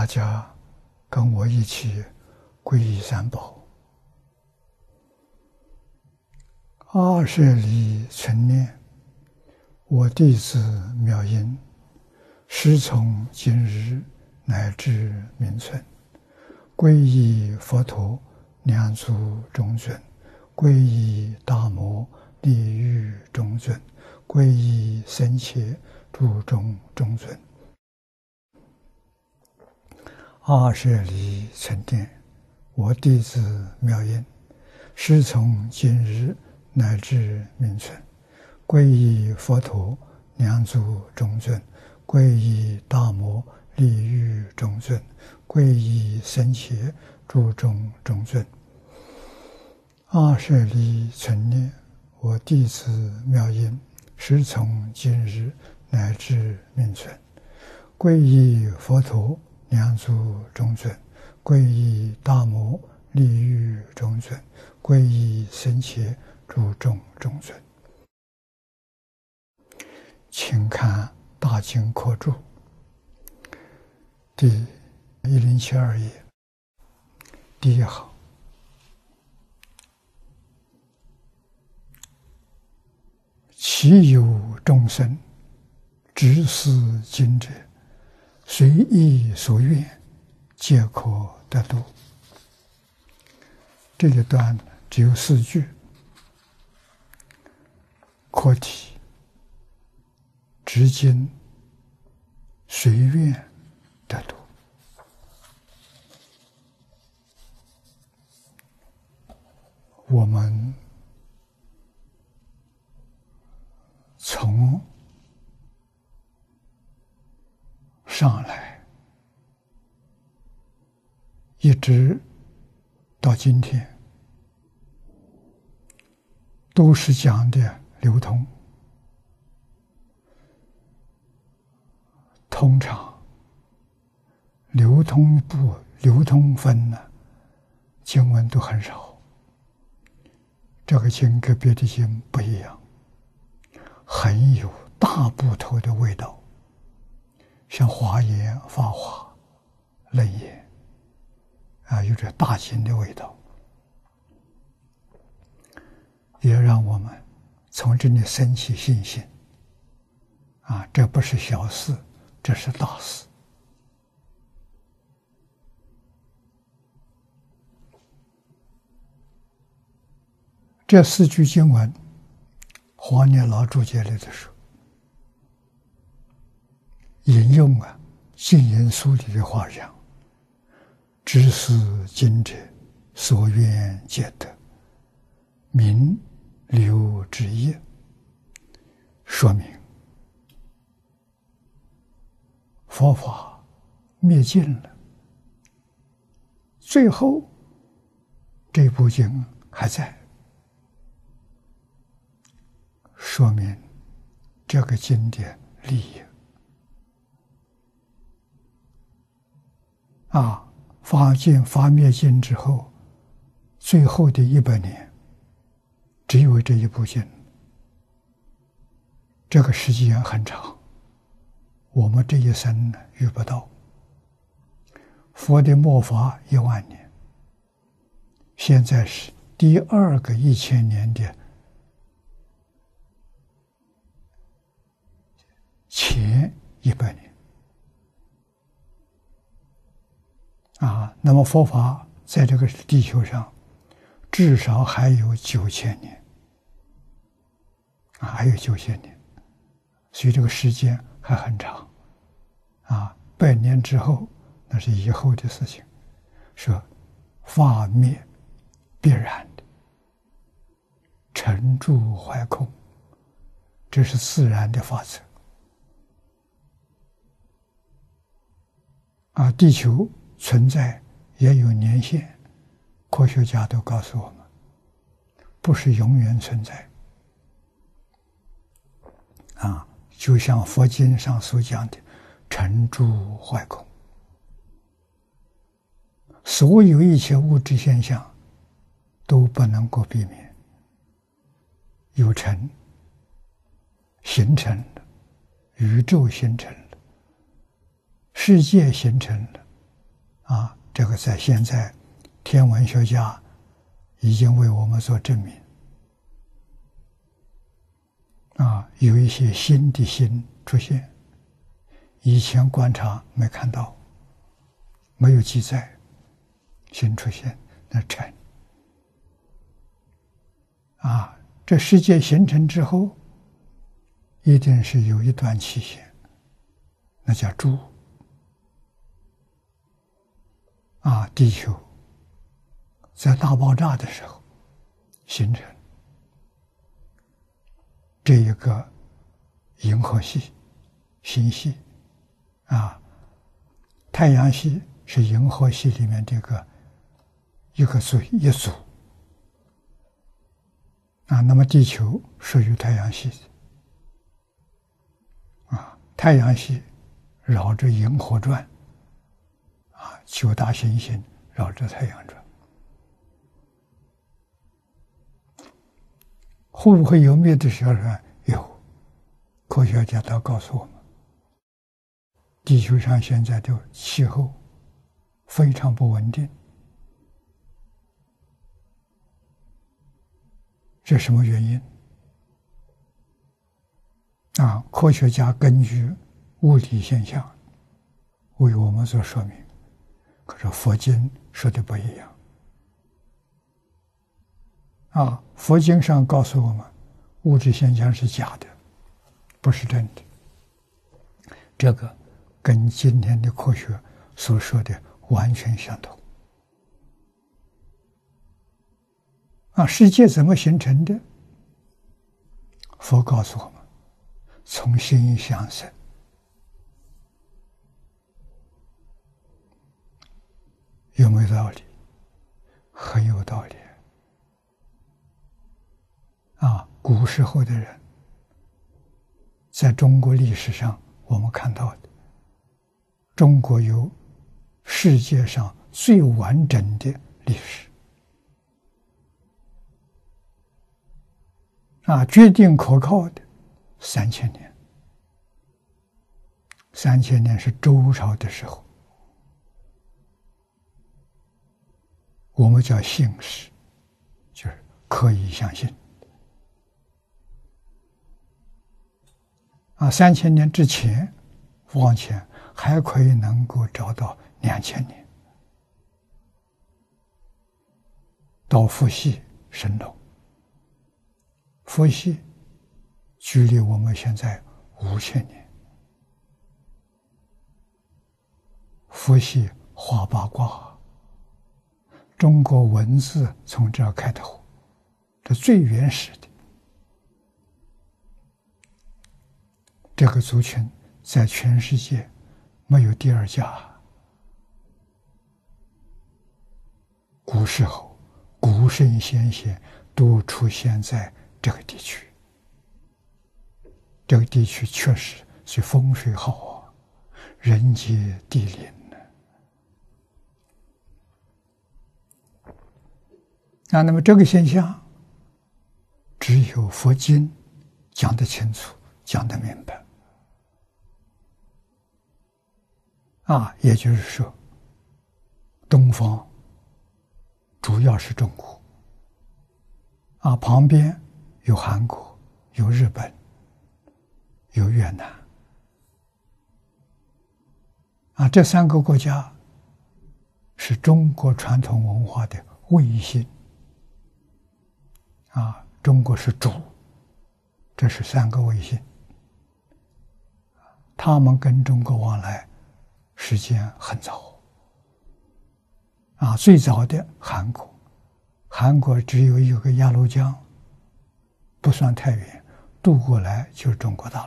大家跟我一起皈依三宝。二舍里存念。我弟子妙音，师从今日乃至明存，皈依佛陀、两足中尊，皈依大摩利欲中尊，皈依僧伽诸中中尊。二舍离成殿，我弟子妙音，师从今日乃至明存。皈依佛陀，两足中尊；皈依大摩利欲中尊；皈依僧伽诸中中尊。二舍利存念，我弟子妙音，师从今日乃至命存。皈依佛陀，两足中尊；皈依大摩利欲中尊；皈依僧伽诸众中尊。请看《大经课注》第一零七二页。第一行：“其有众生执思经者，随意所愿，皆可得度。”这一段只有四句，课题。直今随愿得度，我们从上来一直到今天，都是讲的流通。通常流通部流通分呢，经文都很少。这个经跟别的经不一样，很有大部头的味道，像华严、法华、楞严啊，有着大经的味道，也让我们从这里升起信心。啊，这不是小事。这是大事。这四句经文，黄念老注解里的说，引用啊《净言书》里的话讲：“知是经者，所愿皆得，名流之业。”说明。佛法灭尽了，最后这部经还在，说明这个经典利益啊！发尽发灭尽之后，最后的一百年，只有这一部经，这个时间很长。我们这一生遇不到佛的末法一万年，现在是第二个一千年的前一百年啊。那么佛法在这个地球上至少还有九千年啊，还有九千年，所以这个时间。还很长，啊，百年之后那是以后的事情，说法灭必然的，沉住坏空，这是自然的法则。啊，地球存在也有年限，科学家都告诉我们，不是永远存在，啊。就像佛经上所讲的“成住坏空”，所有一切物质现象都不能够避免有成、形成了，宇宙形成了，世界形成了，啊，这个在现在天文学家已经为我们所证明。啊，有一些新的星出现，以前观察没看到，没有记载，新出现那成啊，这世界形成之后，一定是有一段期限，那叫住啊，地球在大爆炸的时候形成。这一个银河系、星系啊，太阳系是银河系里面这个一个组一组啊。那么地球属于太阳系啊，太阳系绕着银河转，九大行星绕着太阳转。会不会有灭的时候？有，科学家都告诉我们，地球上现在的气候非常不稳定，这什么原因？啊，科学家根据物理现象为我们所说明，可是佛经说的不一样。啊，佛经上告诉我们，物质现象是假的，不是真的。这个跟今天的科学所说的完全相同。啊，世界怎么形成的？佛告诉我们，从心相生，有没有道理？很有道理。啊，古时候的人，在中国历史上，我们看到的，中国有世界上最完整的历史。啊，决定可靠的三千年，三千年是周朝的时候，我们叫信史，就是可以相信。啊，三千年之前往前还可以能够找到两千年，到伏羲神农，伏羲距离我们现在五千年，伏羲画八卦，中国文字从这儿开头，这最原始的。这个族群在全世界没有第二家。古时候，古圣先贤都出现在这个地区。这个地区确实是风水好啊，人杰地灵呢。啊，那么这个现象，只有佛经讲得清楚，讲得明白。啊，也就是说，东方主要是中国，啊，旁边有韩国、有日本、有越南，啊，这三个国家是中国传统文化的卫星，啊，中国是主，这是三个卫星，他们跟中国往来。时间很早，啊，最早的韩国，韩国只有一个鸭绿江，不算太远，渡过来就是中国大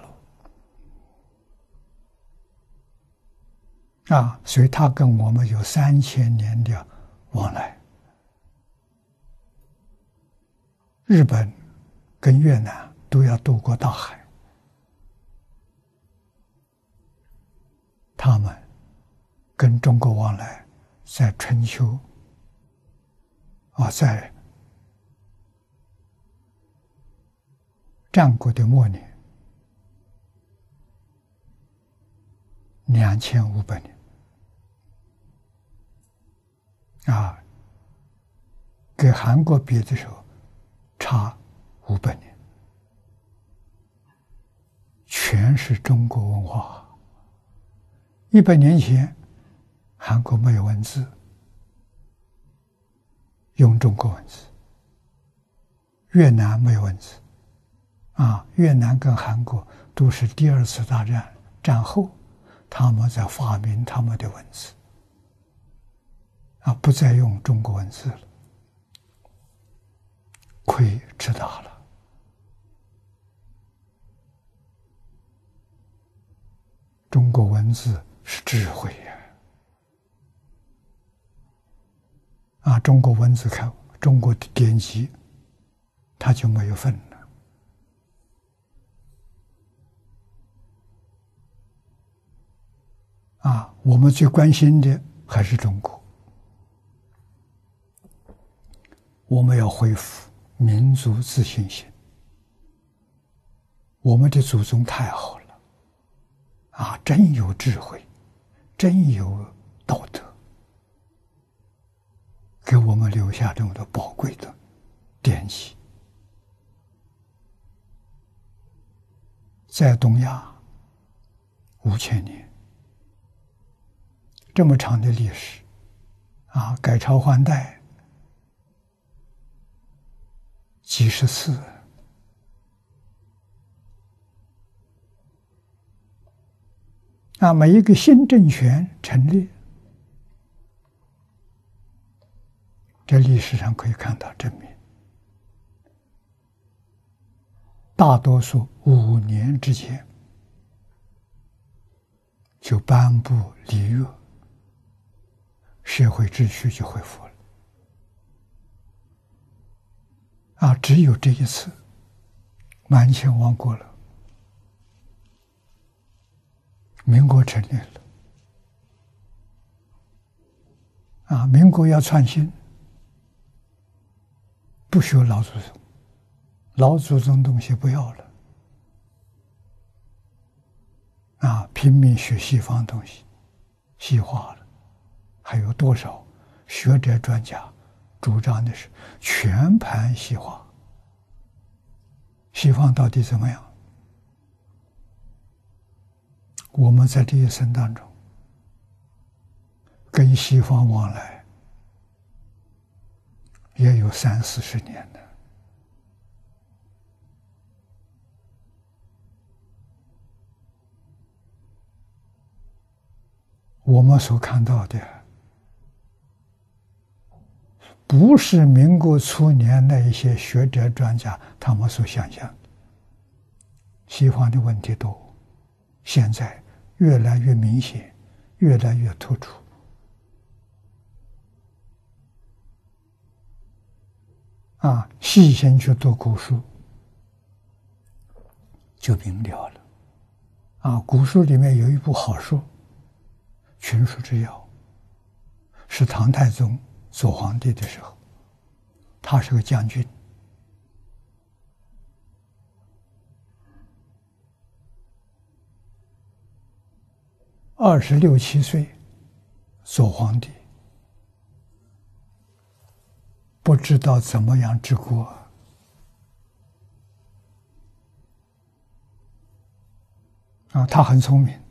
陆，啊，所以他跟我们有三千年的往来。日本跟越南都要渡过大海，他们跟中国往来，在春秋啊，在战国的末年，两千五百年。啊，跟韩国比的时候，差五百年，全是中国文化。一百年前，韩国没有文字，用中国文字；越南没有文字，啊，越南跟韩国都是第二次大战战后，他们在发明他们的文字，啊，不再用中国文字了，亏吃大了。中国文字。是智慧呀！啊，中国文字看中国的典籍，它就没有分了。啊，我们最关心的还是中国，我们要恢复民族自信心。我们的祖宗太好了，啊，真有智慧。真有道德，给我们留下这么多宝贵的典籍。在东亚五千年这么长的历史，啊，改朝换代几十次。那每一个新政权成立，在历史上可以看到证明，大多数五年之前就颁布礼乐，社会秩序就恢复了。啊，只有这一次，满清亡国了。民国成立了，啊，民国要创新，不学老祖宗，老祖宗东西不要了，啊，拼命学西方东西，西化了，还有多少学者专家主张的是全盘西化？西方到底怎么样？我们在这一生当中，跟西方往来也有三四十年的。我们所看到的，不是民国初年那一些学者专家他们所想象的，西方的问题多，现在。越来越明显，越来越突出。啊，细心去读古书，就明了了。啊，古书里面有一部好书《群书之要》，是唐太宗做皇帝的时候，他是个将军。二十六七岁做皇帝，不知道怎么样治国啊！他很聪明，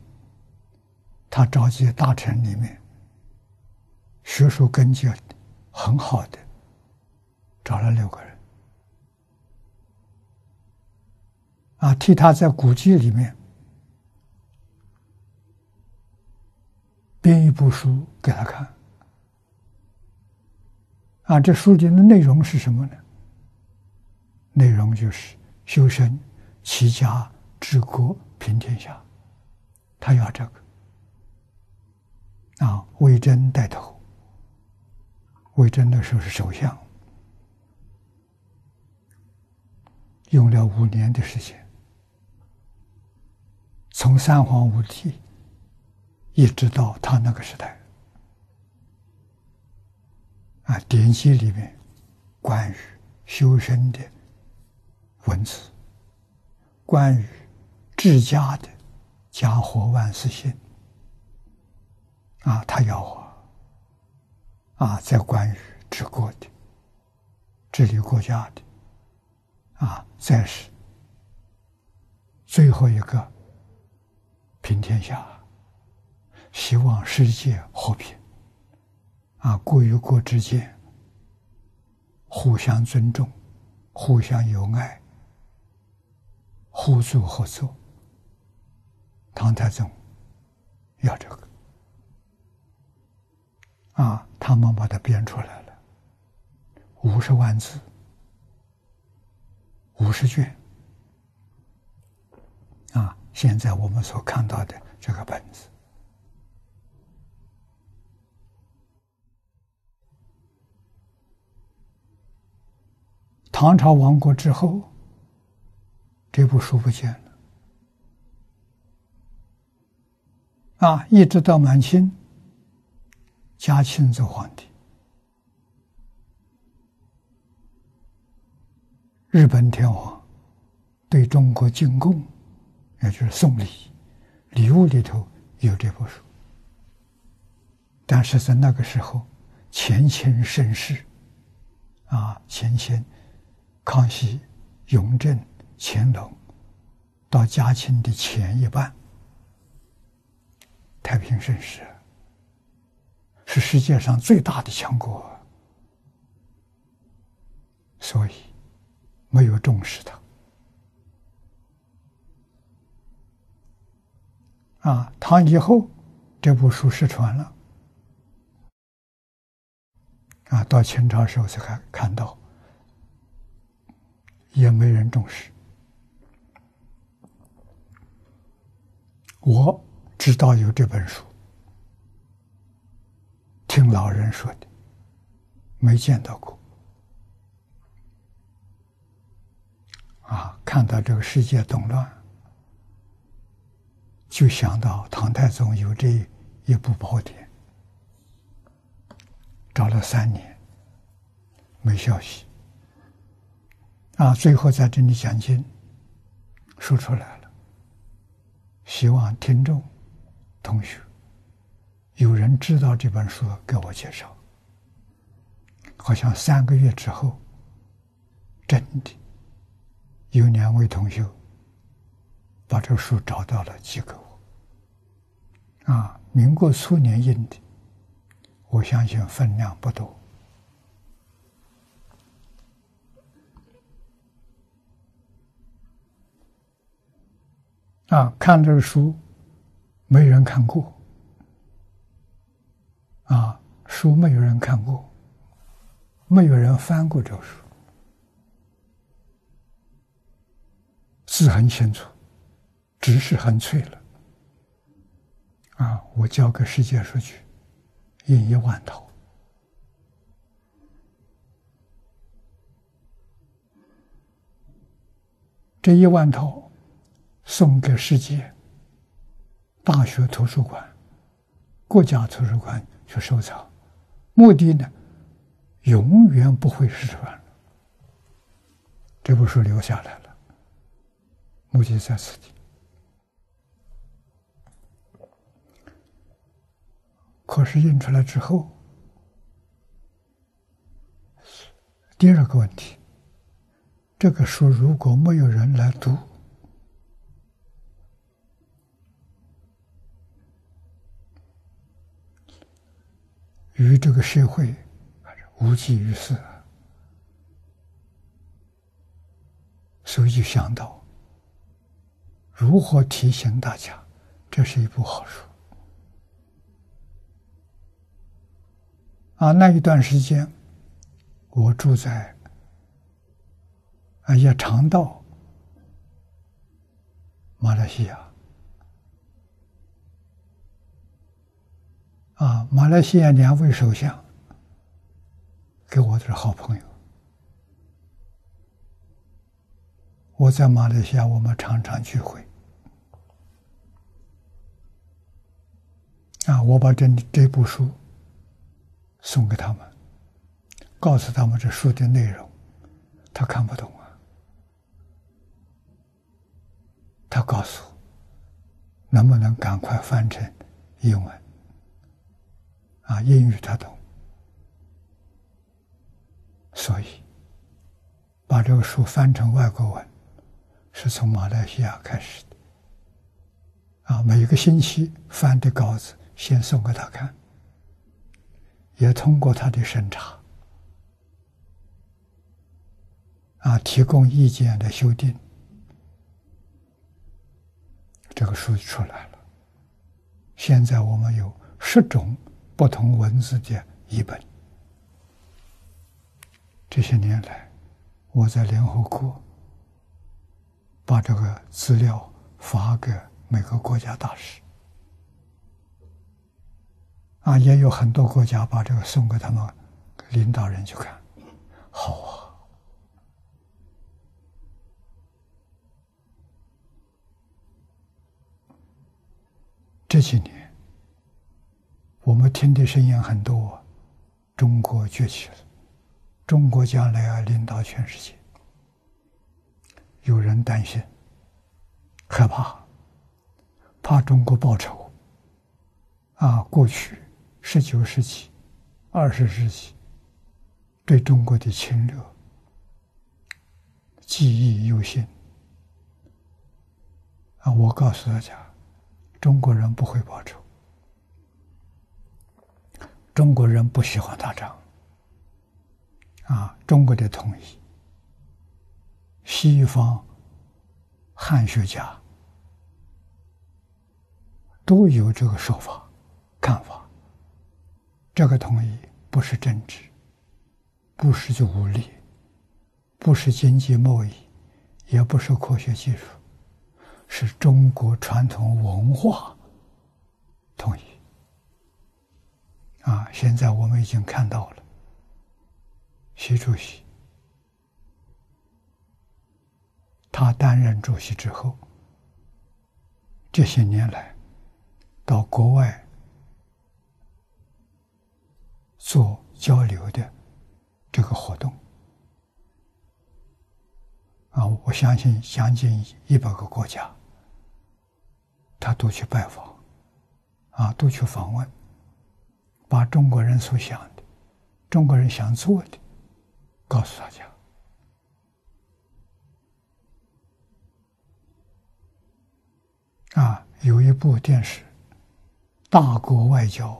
他召集大臣里面学术根基很好的，找了六个人啊，替他在古籍里面。编一部书给他看，啊，这书里的内容是什么呢？内容就是修身、齐家、治国、平天下，他要这个。啊，魏征带头，魏征那时候是首相，用了五年的时间，从三皇五帝。一直到他那个时代，啊，典籍里面关于修身的文字，关于治家的家和万事兴，啊，他要啊，啊，在关于治国的、治理国家的，啊，再是最后一个平天下。希望世界和平，啊，国与国之间互相尊重、互相友爱、互助合作。唐太宗要这个，啊，他们把它编出来了，五十万字，五十卷，啊，现在我们所看到的这个本子。唐朝亡国之后，这部书不见了。啊，一直到满清，嘉庆做皇帝，日本天皇对中国进贡，也就是送礼，礼物里头有这部书。但是在那个时候，前清盛世，啊，前清。康熙、雍正、乾隆，到嘉庆的前一半，太平盛世是世界上最大的强国，所以没有重视它。啊，唐以后这部书失传了，啊，到清朝时候才看看到。也没人重视。我知道有这本书，听老人说的，没见到过。啊，看到这个世界动乱，就想到唐太宗有这一部宝典，找了三年，没消息。啊，最后在这里讲经，说出来了。希望听众、同学有人知道这本书，给我介绍。好像三个月之后，真的有两位同学把这书找到了，寄给我。啊，民国初年印的，我相信分量不多。啊，看这个书，没人看过。啊，书没有人看过，没有人翻过这书，字很清楚，纸是很脆了。啊，我交给世界书局，印一万套，这一万套。送给世界大学图书馆、国家图书馆去收藏，目的呢，永远不会失传。这部书留下来了，目的在此地。可是印出来之后，第二个问题，这个书如果没有人来读。与这个社会还是无济于事，所以就想到如何提醒大家，这是一部好书。啊，那一段时间，我住在啊，也常到马来西亚。啊，马来西亚两位首相给我的好朋友，我在马来西亚，我们常常聚会。啊，我把这这部书送给他们，告诉他们这书的内容，他看不懂啊。他告诉能不能赶快翻成英文？啊，英语他懂，所以把这个书翻成外国文，是从马来西亚开始的。啊，每个星期翻的稿子。先送给他看，也通过他的审查，啊，提供意见的修订，这个书就出来了。现在我们有十种不同文字的译本。这些年来，我在联合国把这个资料发给每个国家大使。啊，也有很多国家把这个送给他们领导人去看，好啊！这几年我们听的声音很多，中国崛起了，中国将来要领导全世界。有人担心、害怕，怕中国报仇啊！过去。十九世纪、二十世纪对中国的侵略记忆犹新啊！我告诉大家，中国人不会报仇，中国人不喜欢打仗啊！中国的统一，西方汉学家都有这个说法、看法。这个统一不是政治，不是就武力，不是经济贸易，也不是科学技术，是中国传统文化统一。啊，现在我们已经看到了，习主席他担任主席之后，这些年来到国外。做交流的这个活动啊，我相信将近一百个国家，他都去拜访，啊，都去访问，把中国人所想的、中国人想做的告诉大家。啊，有一部电视《大国外交》。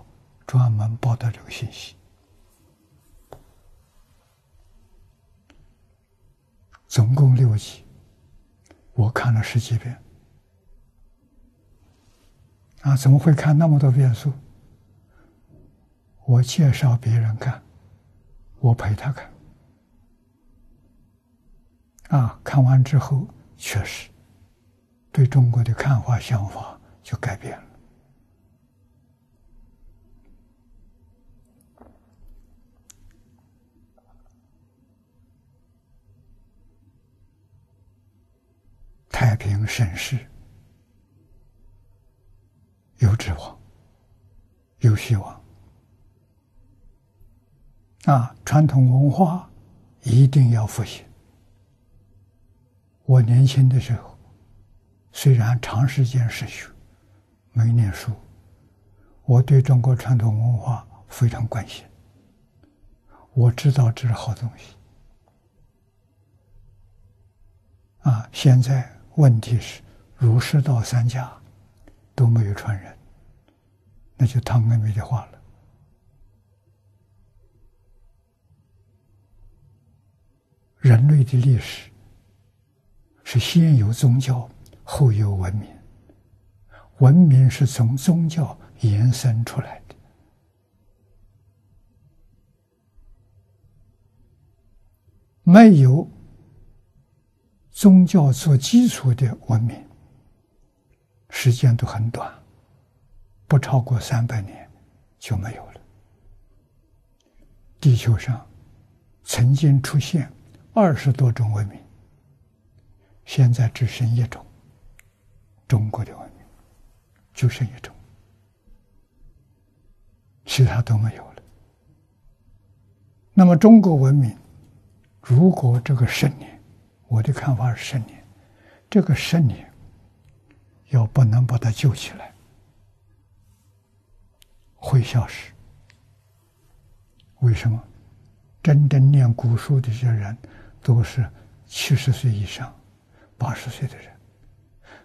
专门报道这个信息，总共六集，我看了十几遍。啊，怎么会看那么多遍书？我介绍别人看，我陪他看。啊，看完之后，确实对中国的看法、想法就改变了。太平盛世，有指望，有希望。啊，传统文化一定要复兴。我年轻的时候，虽然长时间失学，没念书，我对中国传统文化非常关心。我知道这是好东西。啊，现在。问题是，儒释道三家都没有传人，那就汤恩美的话了。人类的历史是先有宗教，后有文明，文明是从宗教延伸出来的，没有。宗教做基础的文明，时间都很短，不超过三百年就没有了。地球上曾经出现二十多种文明，现在只剩一种，中国的文明就剩一种。其他都没有了。那么中国文明，如果这个十年，我的看法是十年，这个十年要不能把它救起来，会消失。为什么？真正念古书的这些人，都是七十岁以上、八十岁的人。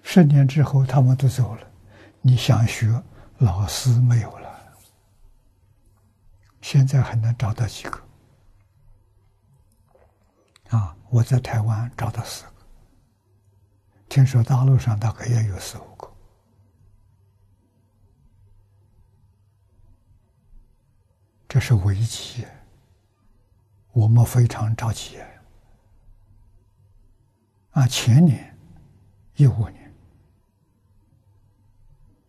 十年之后，他们都走了，你想学，老师没有了。现在还能找到几个？啊，我在台湾找到四个，听说大陆上大概也有四五个。这是危机，我们非常着急。啊，前年一五年，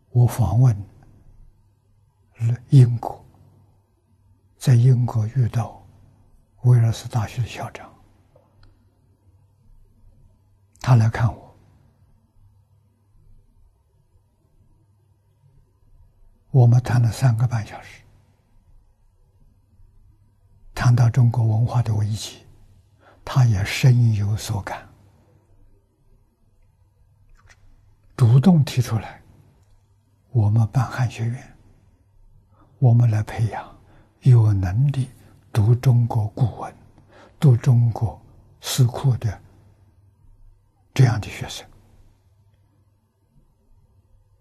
我访问了英国，在英国遇到威尔斯大学的校长，他来看我，我们谈了三个半小时。谈到中国文化的危机，他也深有所感，主动提出来：我们办汉学院，我们来培养有能力读中国古文、读中国诗库的这样的学生。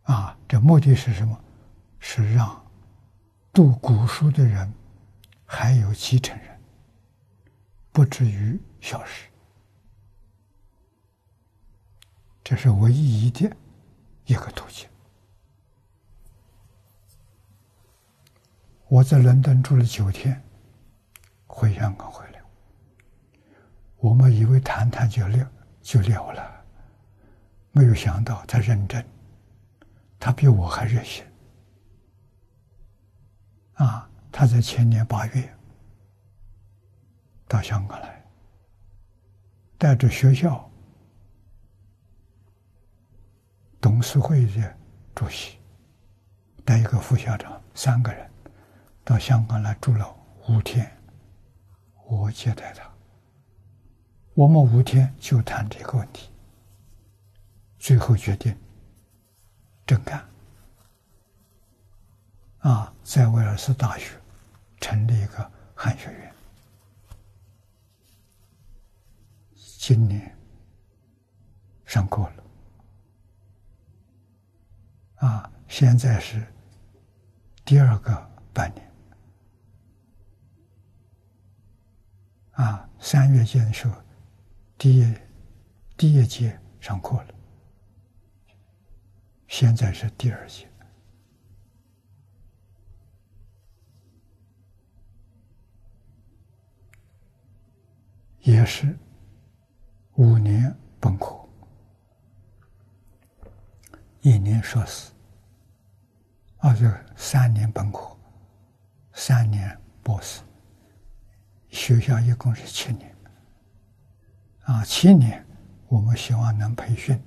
啊，这目的是什么？是让读古书的人。还有继承人，不至于消失。这是唯一的一个途径。我在伦敦住了九天，回香港回来，我们以为谈谈就了就了了，没有想到他认真，他比我还热心，啊。他在前年八月到香港来，带着学校董事会的主席，带一个副校长，三个人到香港来住了五天。我接待他，我们五天就谈这个问题，最后决定真干啊，在威尔斯大学。成立一个汉学院，今年上课了，啊，现在是第二个半年，啊，三月建设第一第一届上课了，现在是第二届。也是五年本科，一年硕士，啊，就三年本科，三年博士。学校一共是七年，啊，七年我们希望能培训，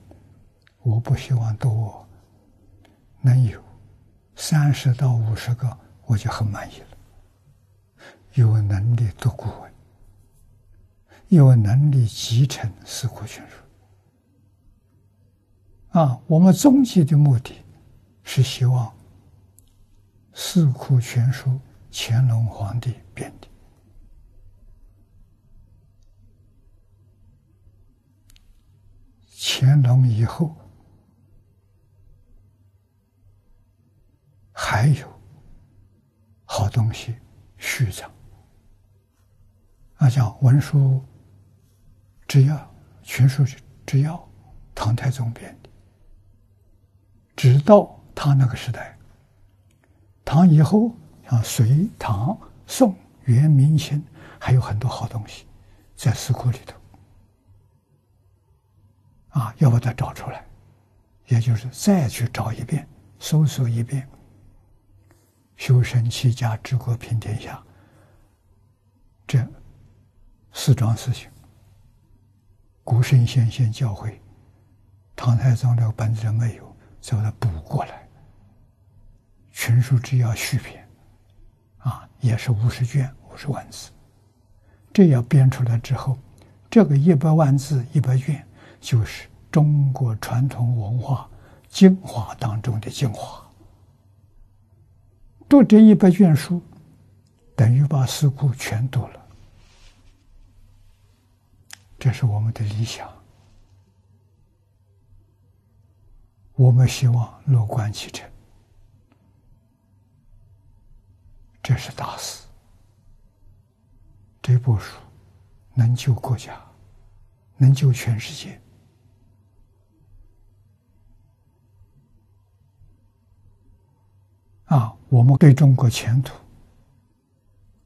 我不希望多，能有三十到五十个，我就很满意了。有能力读古文。有能力集成《四库全书》啊！我们终极的目的是希望《四库全书》乾隆皇帝编的，乾隆以后还有好东西续藏啊，像文书。只要全书是只要唐太宗编的，直到他那个时代，唐以后啊，隋、唐、宋、元、明清还有很多好东西在四库里头。啊，要把它找出来，也就是再去找一遍，搜索一遍，修身齐家治国平天下。这四桩事情。古圣先贤教诲，唐太宗这个本子没有，就把它补过来。全书只要续篇，啊，也是五十卷五十万字。这要编出来之后，这个一百万字一百卷，就是中国传统文化精华当中的精华。读这一百卷书，等于把四库全读了。这是我们的理想，我们希望乐观其成。这是大事，这部书能救国家，能救全世界。啊，我们对中国前途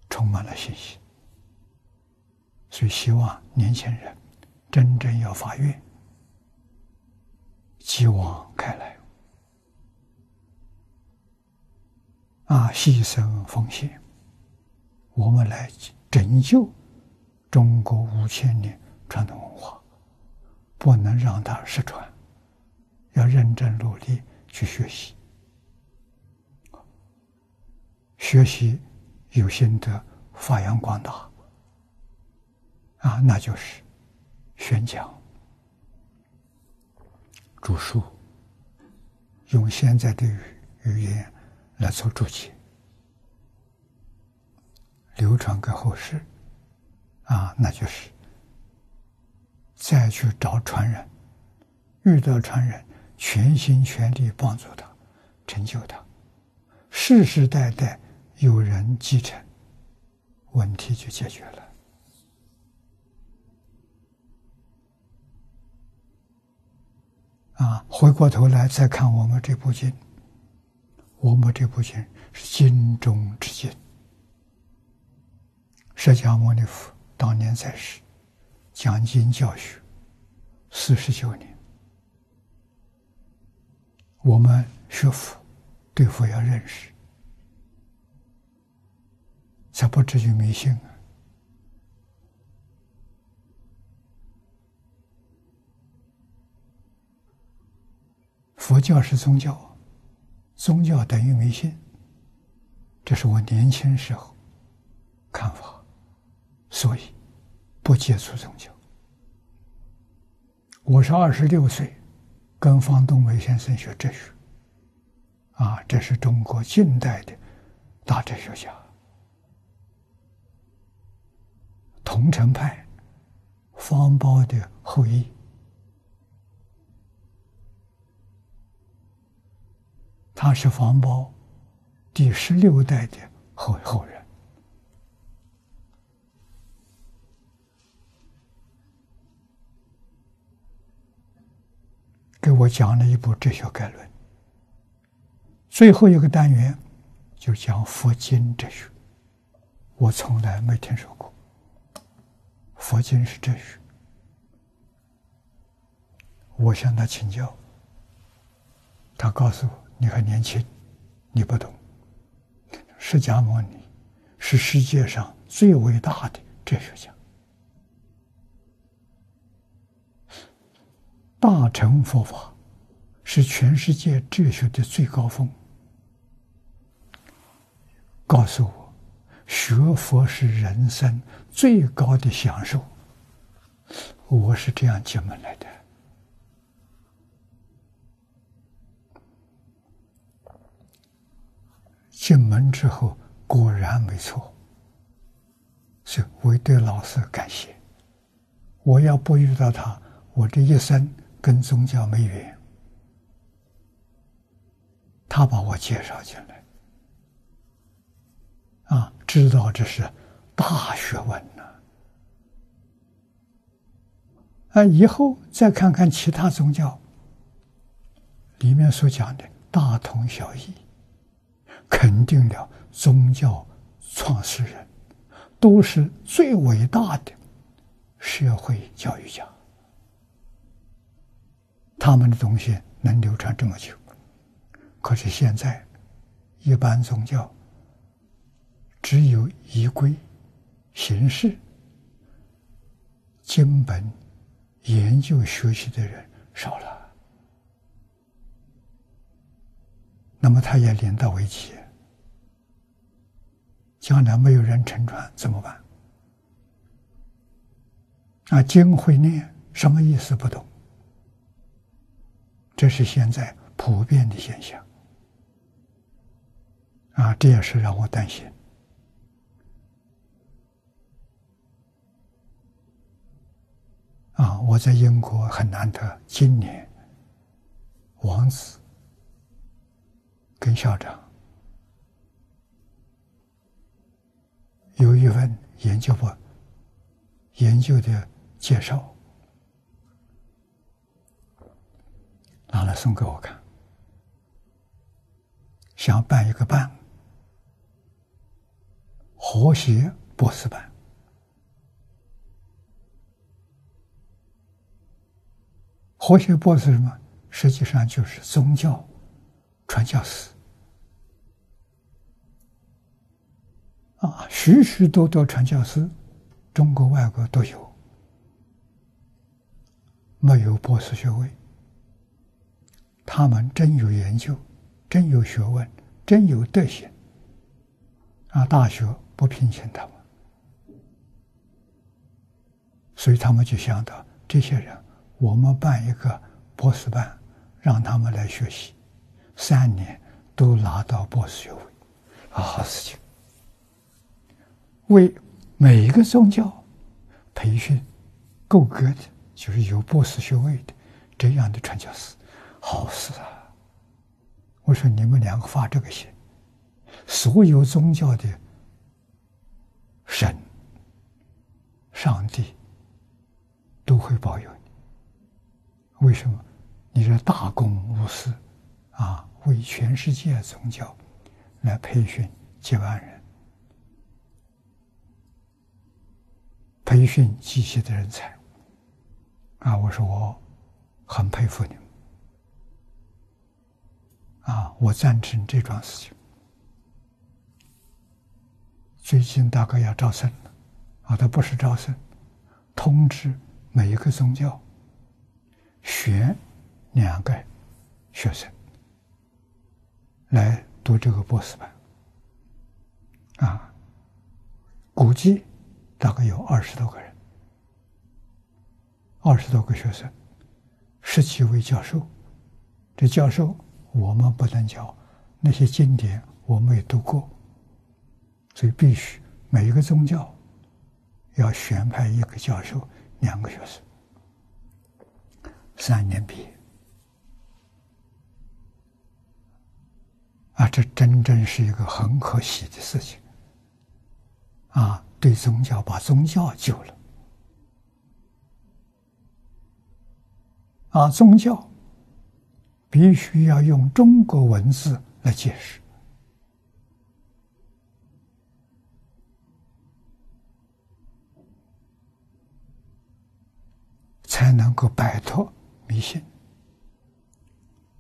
充满了信心。所以，希望年轻人真正要发愿，继往开来，啊，牺牲奉献，我们来拯救中国五千年传统文化，不能让它失传，要认真努力去学习，学习有心得，发扬光大。啊，那就是宣讲、著书，用现在的语言来做注解，流传给后世。啊，那就是再去找传人，遇到传人，全心全力帮助他，成就他，世世代代有人继承，问题就解决了。啊，回过头来再看我们这部经，我们这部经是经中之经。释迦牟尼佛当年在世，讲经教学四十九年，我们学佛对佛要认识，才不至于迷信啊。佛教是宗教，宗教等于迷信。这是我年轻时候看法，所以不接触宗教。我是二十六岁跟方东梅先生学哲学，啊，这是中国近代的大哲学家，桐城派方苞的后裔。他是方苞第十六代的后后人，给我讲了一部哲学概论。最后一个单元就讲佛经哲学，我从来没听说过佛经是哲学。我向他请教，他告诉我。你还年轻，你不懂。释迦牟尼是世界上最伟大的哲学家，大乘佛法是全世界哲学的最高峰。告诉我，学佛是人生最高的享受。我是这样进门来的。进门之后果然没错，所以我对老师感谢。我要不遇到他，我这一生跟宗教没缘。他把我介绍进来，啊，知道这是大学问呢。啊，以后再看看其他宗教里面所讲的，大同小异。肯定了宗教创始人都是最伟大的社会教育家，他们的东西能流传这么久。可是现在一般宗教只有仪规、形式，经本研究学习的人少了。那么他也连到危机，将来没有人乘船怎么办？啊，经会念什么意思不懂？这是现在普遍的现象。啊，这也是让我担心。啊，我在英国很难得，今年王子跟校长有一份研究部研究的介绍，拿来送给我看，想办一个班。和谐博士班，和谐博士什么？实际上就是宗教传教士啊，许许多多传教士，中国、外国都有，没有博士学位，他们真有研究，真有学问，真有德行啊！大学。不聘请他们，所以他们就想到这些人，我们办一个博士班，让他们来学习，三年都拿到博士学位，啊，好事情。为每一个宗教培训够格的，就是有博士学位的这样的传教士，好事啊！我说你们两个发这个心，所有宗教的。神、上帝都会保佑你。为什么？你是大公无私啊，为全世界宗教来培训几万人，培训机械的人才啊！我说我很佩服你们啊！我赞成这桩事情。最近大概要招生了，啊，他不是招生，通知每一个宗教选两个学生来读这个博士班，啊，估计大概有二十多个人，二十多个学生，十几位教授，这教授我们不能教，那些经典我们也读过。所以必须每一个宗教要选派一个教授，两个学生，三年毕业。啊，这真正是一个很可喜的事情。啊，对宗教把宗教救了。啊，宗教必须要用中国文字来解释。才能够摆脱迷信。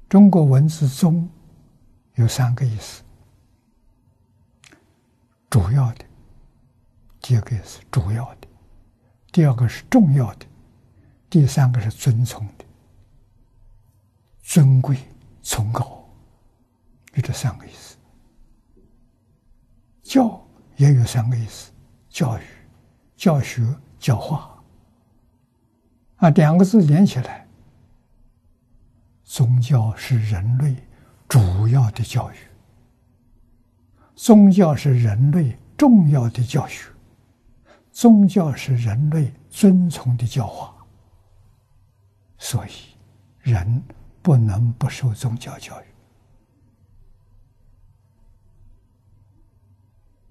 中国文字“宗”有三个意思：主要的，第二个是主要的，第二个是重要的，第三个是尊崇的、尊贵、崇高，有这三个意思。教也有三个意思：教育、教学、教化。啊，两个字连起来，宗教是人类主要的教育，宗教是人类重要的教学，宗教是人类遵从的教化，所以人不能不受宗教教育。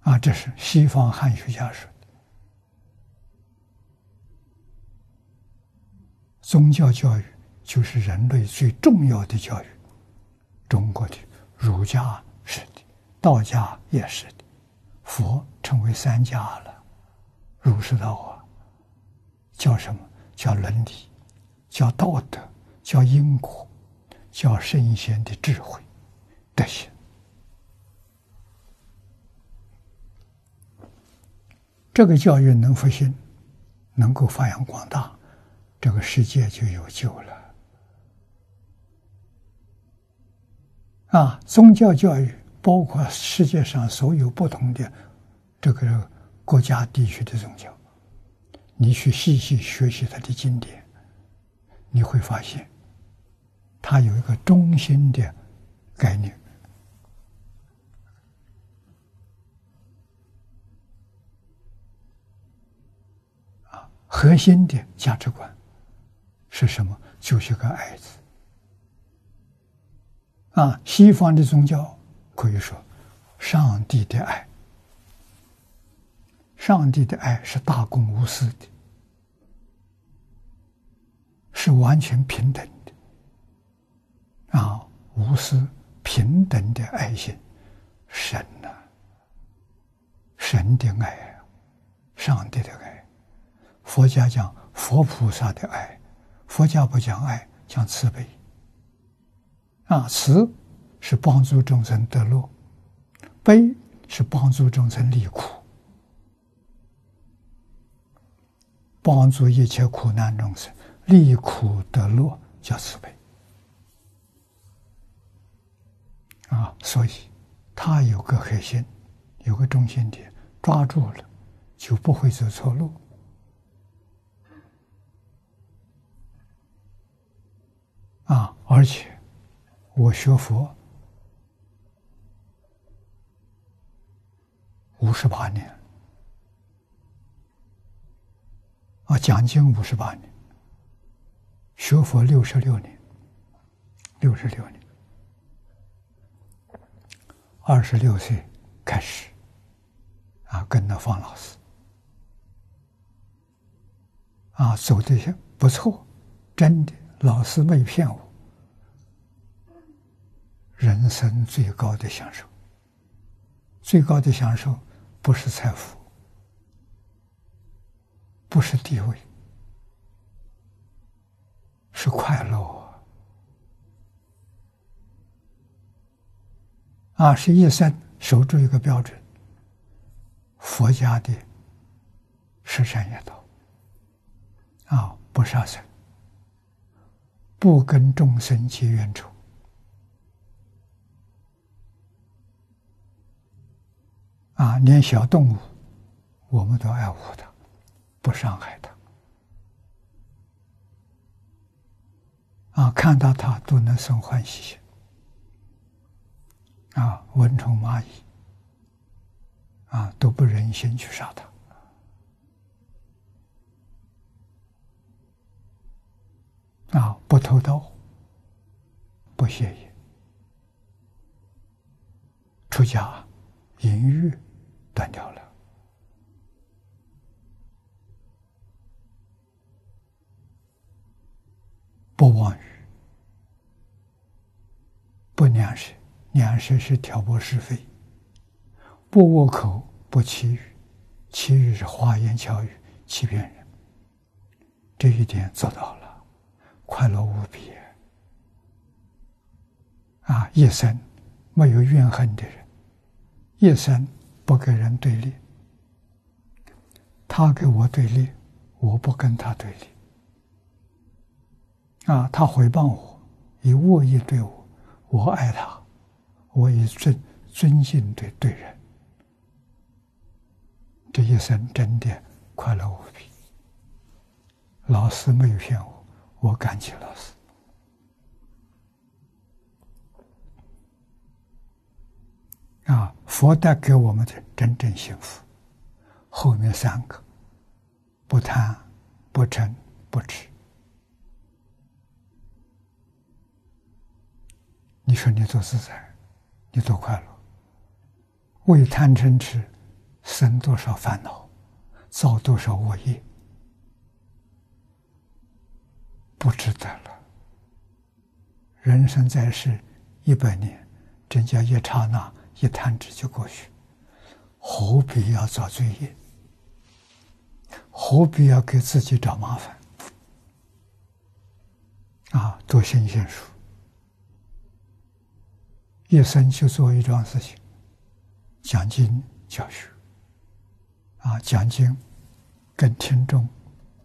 啊，这是西方汉学家说的。宗教教育就是人类最重要的教育。中国的儒家是的，道家也是的，佛成为三家了。儒释道啊，叫什么叫伦理？叫道德？叫因果？叫圣贤的智慧德行？这个教育能复兴，能够发扬光大。这个世界就有救了啊！宗教教育包括世界上所有不同的这个国家地区的宗教，你去细细学习它的经典，你会发现，它有一个中心的概念，啊，核心的价值观是什么？就是个爱字。啊，西方的宗教可以说，上帝的爱。上帝的爱是大公无私的，是完全平等的，啊，无私平等的爱心，神呐，神的爱，上帝的爱，佛家讲佛菩萨的爱，佛家不讲爱，讲慈悲，啊，慈是帮助众生得乐，悲是帮助众生离苦。帮助一切苦难众生离苦得乐，叫慈悲啊！所以，他有个核心，有个中心点，抓住了，就不会走错路啊！而且，我学佛五十八年。啊，讲经五十八年，学佛六十六年，六十六年，二十六岁开始，啊，跟着方老师，啊，走的些不错，真的，老师没骗我，人生最高的享受，最高的享受不是财富。不是地位，是快乐啊！是一生守住一个标准，佛家的十善业道啊，不杀生，不跟众生结冤仇啊，连小动物我们都爱护它。不伤害它，啊，看到它都能生欢喜心，啊，蚊虫蚂蚁，啊，都不忍心去杀它，啊，不偷盗，不邪淫，出家，淫欲断掉了。不妄语，不两舌，两舌是挑拨是非；不恶口，不欺语，欺语是花言巧语，欺骗人。这一点做到了，快乐无比啊！一生没有怨恨的人，一生不跟人对立，他跟我对立，我不跟他对立。啊，他回报我，以恶意对我，我爱他，我以尊尊敬对对人，这一生真的快乐无比。老师没有骗我，我感激老师。啊，佛带给我们的真正幸福，后面三个：不贪、不嗔、不痴。你说你多自在，你多快乐？为贪嗔痴生多少烦恼，造多少恶业，不值得了。人生在世一百年，真叫一刹那、一弹指就过去，何必要造罪业？何必要给自己找麻烦？啊，多新鲜书！一生就做一桩事情，讲经教学，啊，讲经跟听众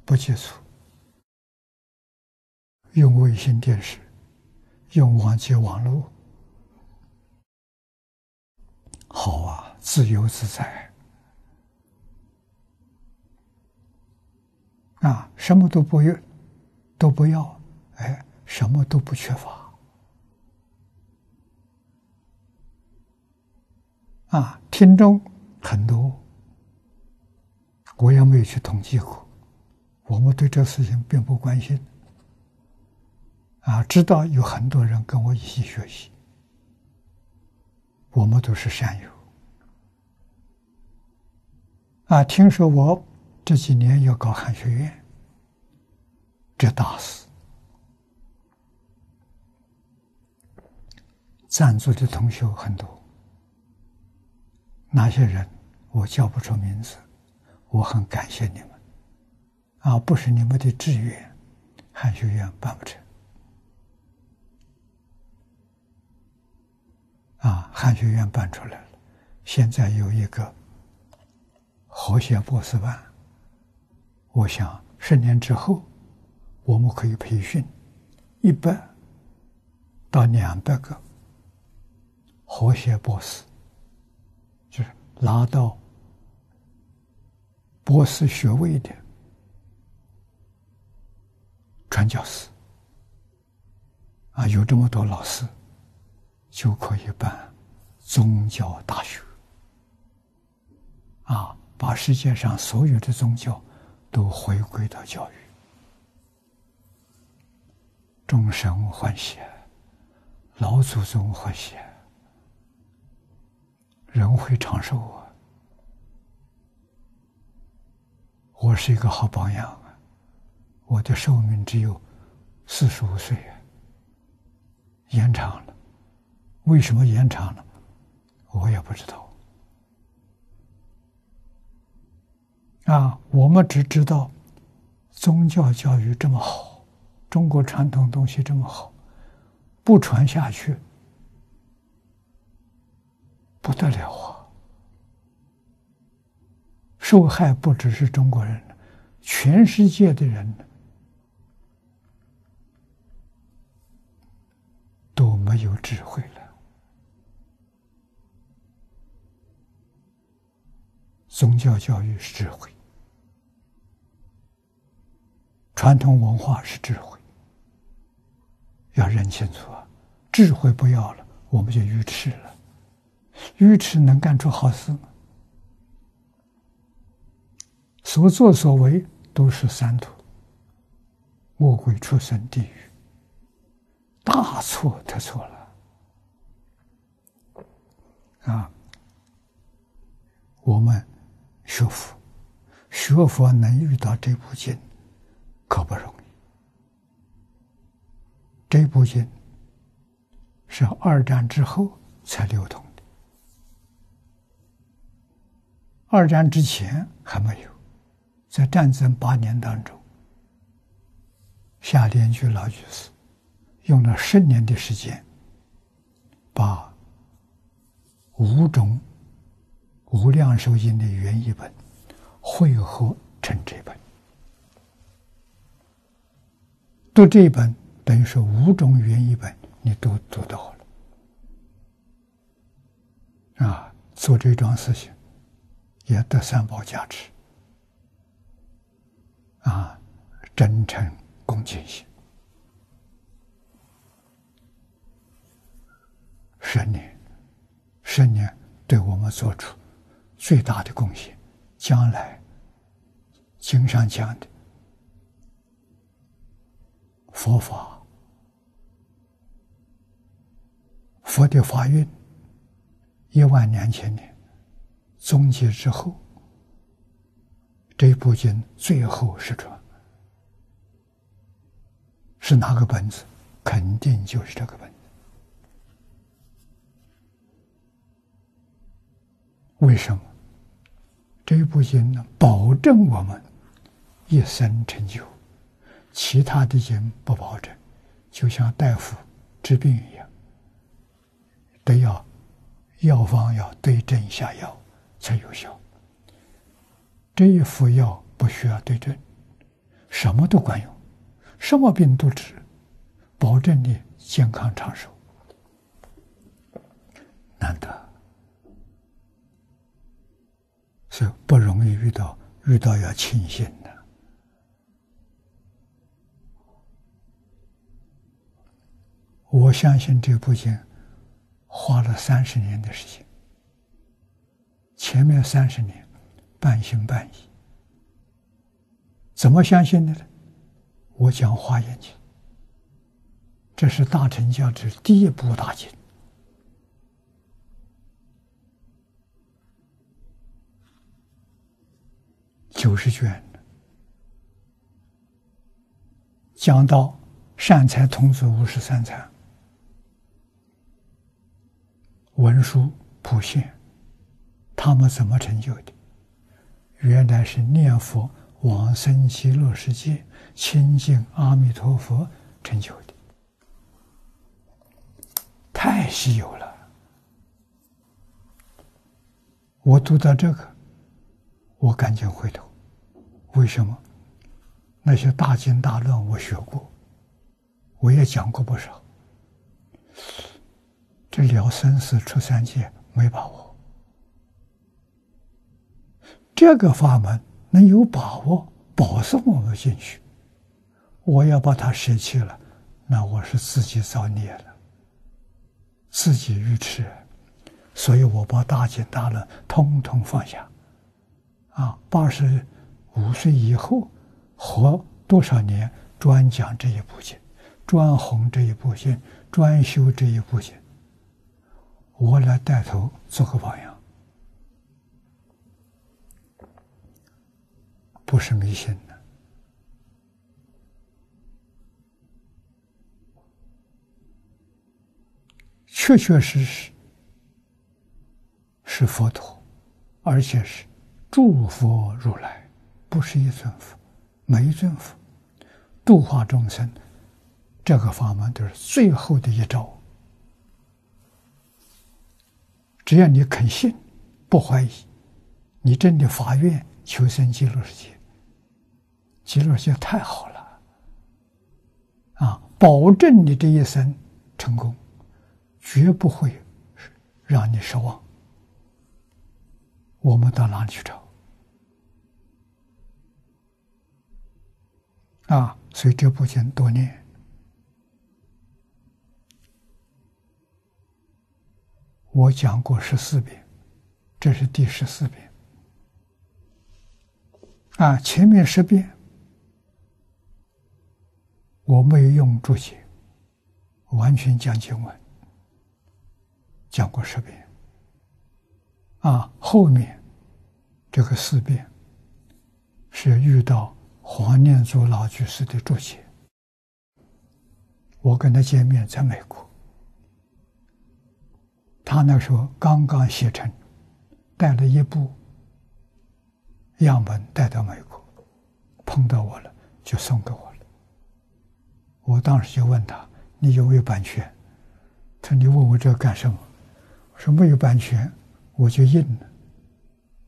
不接触，用卫星电视，用网接网络，好啊自由自在。啊什么都不用都不要哎什么都不缺乏。啊听众很多我也没有去统计过我们对这事情并不关心。啊知道有很多人跟我一起学习。我们都是善友。啊，听说我这几年要搞汉学院，这大事，赞助的同学很多。那些人我叫不出名字，我很感谢你们。啊，不是你们的志愿，汉学院办不成。啊，汉学院办出来了，现在有一个和谐博士班。我想十年之后，我们可以培训一百到两百个和谐博士，就是拿到博士学位的传教士。啊，有这么多老师。就可以办宗教大学，啊，把世界上所有的宗教都回归到教育，众生欢喜，老祖宗欢喜，人会长寿啊！我是一个好榜样啊！我的寿命只有四十五岁，延长了。为什么延长了？我也不知道。啊，我们只知道宗教教育这么好，中国传统东西这么好，不传下去不得了啊！受害不只是中国人，全世界的人都没有智慧了。宗教教育是智慧，传统文化是智慧，要认清楚啊！智慧不要了，我们就愚痴了。愚痴能干出好事吗？所作所为都是三途，魔鬼出生地狱，大错特错了啊！我们。学佛，学佛能遇到这部经，可不容易。这部经是二战之后才流通的，二战之前还没有。在战争八年当中，夏联居老居士用了十年的时间，把五种。无量寿经的原译本汇合成这本，读这一本等于说五种原译本你都读到了，啊，做这桩事情也得三宝加持，啊，真诚恭敬心，十年，十年对我们做出。最大的贡献，将来经上讲的佛法，佛的法运一万两千年终结之后，这部经最后失传，是哪个本子？肯定就是这个本子。为什么？这一部经呢，保证我们一生成就，其他的经不保证。就像大夫治病一样，得要药方要对症下药才有效。这一副药不需要对症，什么都管用，什么病都治，保证你健康长寿，难得。就不容易遇到，遇到要庆幸的。我相信这部经花了三十年的时间，前面三十年半信半疑，怎么相信的呢？我讲《华严经》，这是大乘教之第一部大经。九十卷，讲到善财童子五十三参，文殊、普贤，他们怎么成就的？原来是念佛。往生极乐世界，亲近阿弥陀佛成就的，太稀有了。我读到这个，我赶紧回头。为什么？那些大经大论我学过，我也讲过不少。这了生死出三界没把握，这个法门。能有把握保送我们进去，我要把它舍弃了，那我是自己造孽了，自己愚痴，所以我把大经大论通通放下。啊，八十五岁以后活多少年，专讲这一部经，专弘这一部经，专修这一部经，我来带头做个榜样。不是迷信的，确确实实是佛陀，而且是诸佛如来，不是一尊佛，每一尊佛度化众生，这个法门都是最后的一招。只要你肯信，不怀疑，你真的发愿求生极乐世界。极乐世界太好了，啊，保证你这一生成功，绝不会让你失望。我们到哪里去找？啊，所以这部经多念，我讲过十四遍，这是第十四遍。啊，前面十遍。我没有用注解，完全讲经文，讲过十遍。啊，后面这个四遍是遇到黄念祖老居士的注解，我跟他见面在美国，他那时候刚刚写成，带了一部样本带到美国，碰到我了，就送给我了。我当时就问他：“你有没有版权？”他说：“你问我这干什么？”我说：“没有版权，我就印了。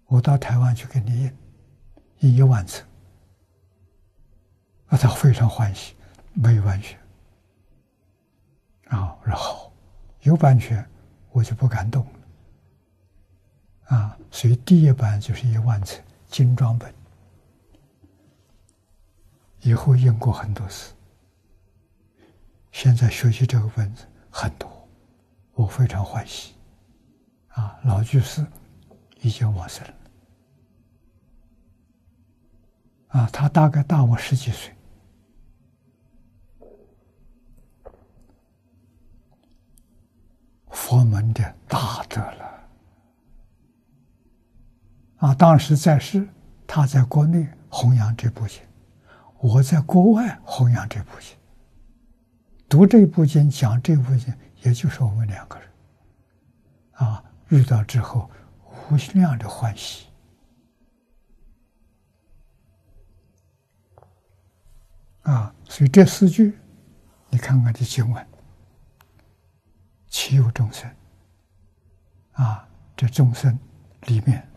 我到台湾去给你印，印一万册。”啊，他非常欢喜，没有版权。啊，我说好，有版权我就不敢动了。啊，所以第一版就是一万册精装本，以后印过很多次。现在学习这个本子很多，我非常欢喜。啊，老居士已经往生了。啊，他大概大我十几岁。佛门的大德了。啊，当时在世，他在国内弘扬这部经，我在国外弘扬这部经。读这部经，讲这部经，也就是我们两个人，啊，遇到之后无量的欢喜，啊，所以这四句，你看看这经文，岂有众生？啊，这众生里面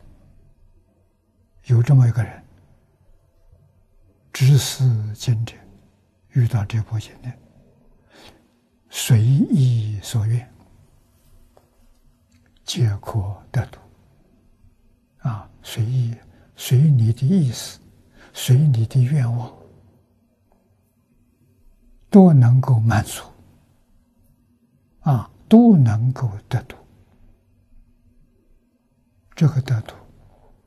有这么一个人，知思经者，遇到这波经的。随意所愿，皆可得度。啊，随意，随你的意思，随你的愿望，都能够满足。都能够得度。这个得度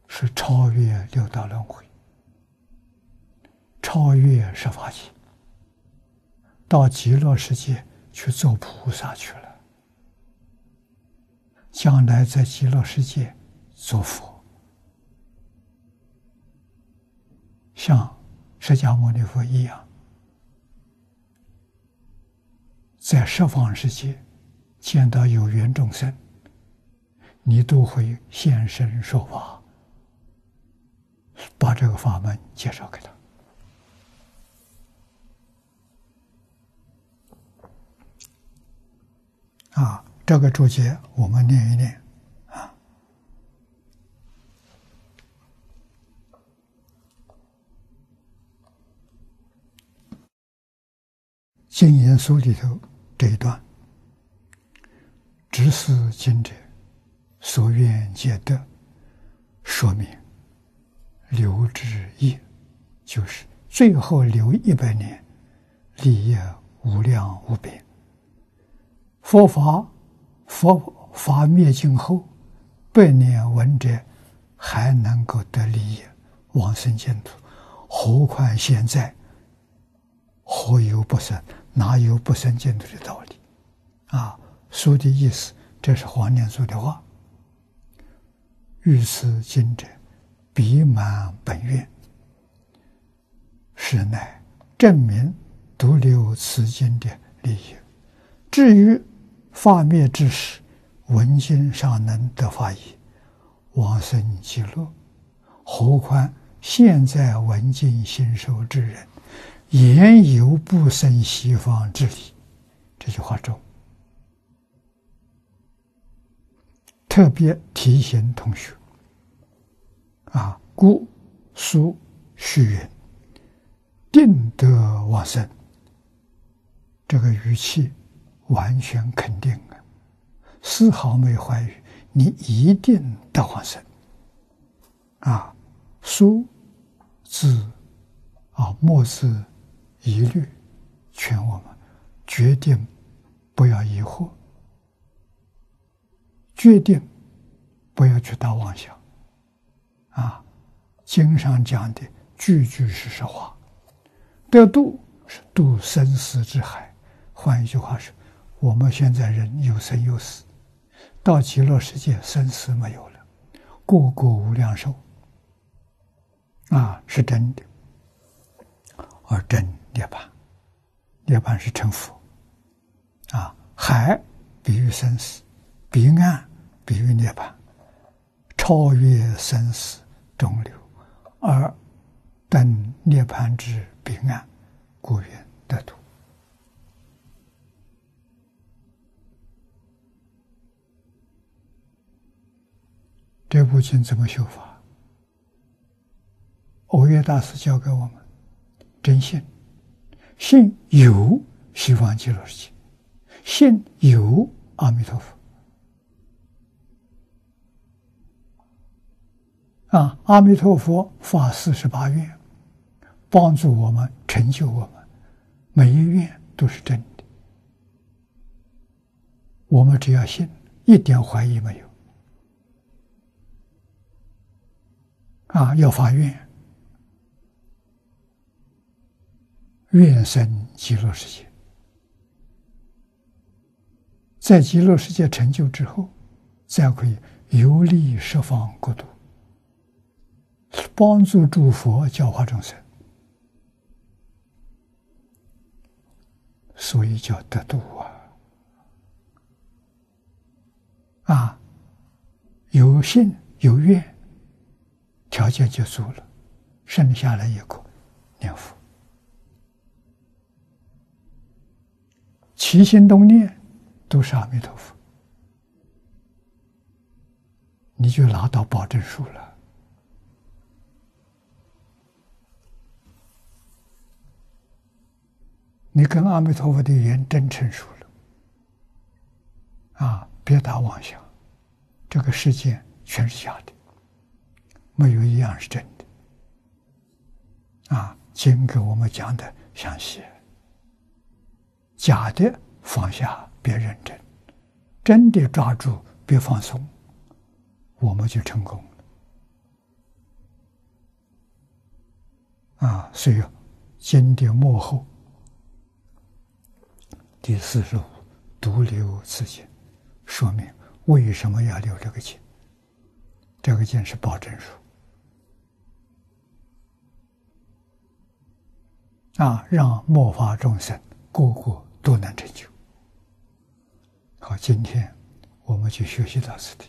是超越六道轮回，超越十法界，到极乐世界去做菩萨去了。将来在极乐世界做佛，像释迦牟尼佛一样，在十方世界见到有缘众生，你都会现身说法，把这个法门介绍给他。啊。这个注解我们念一念啊，《经言书》里头这一段，只是经者所愿皆得，说明留之业，就是最后留一百年，利益无量无边，佛法。佛法灭尽后，百年闻者还能够得利益，往生净土。何况现在，何有不生？哪有不生净土的道理？啊，书的意思，这是黄念祖的话。遇此经者，必满本愿，是乃证明独留此经的利益。至于。法灭之时，闻经尚能得法益，往生极乐。何况现在闻经心受之人，言有不生西方之理。这句话中，特别提醒同学：啊，故书虚云，定得往生。这个语气。完全肯定啊，丝毫没有怀疑，你一定得往生。啊，书字啊，莫字疑虑，劝我们决定不要疑惑，决定不要去打妄想。啊，经上讲的句句是实话，得度是度生死之海。换一句话是。我们现在人有生有死，到极乐世界生死没有了，过过无量寿，啊，是真的，而真涅槃，涅槃是成佛，啊，海比喻生死，彼岸比喻涅槃，超越生死中流，而等涅槃之彼岸，故曰得度。这部经怎么修法？欧耶大师教给我们：真信，信有西方极乐世界，信有阿弥陀佛。啊，阿弥陀佛发四十八愿，帮助我们成就我们，每一愿都是真的。我们只要信，一点怀疑没有。啊，要发愿，愿生极乐世界，在极乐世界成就之后，再可以游历十方国度，帮助诸佛教化众生，所以叫得度啊！啊，有信有愿。条件就足了，剩下来一个念佛，起心动念都是阿弥陀佛，你就拿到保证书了。你跟阿弥陀佛的缘真成熟了，啊，别打妄想，这个世界全是假的。没有一样是真的，啊，经给我们讲的详细，假的放下别认真，真的抓住，别放松，我们就成功了。啊，所以经典幕后第四十五，独留此经，说明为什么要留这个经？这个经是保证书啊，让末法众生个个都能成就。好，今天我们就学习到此地。